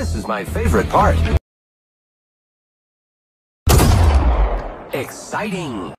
This is my favorite part. Exciting!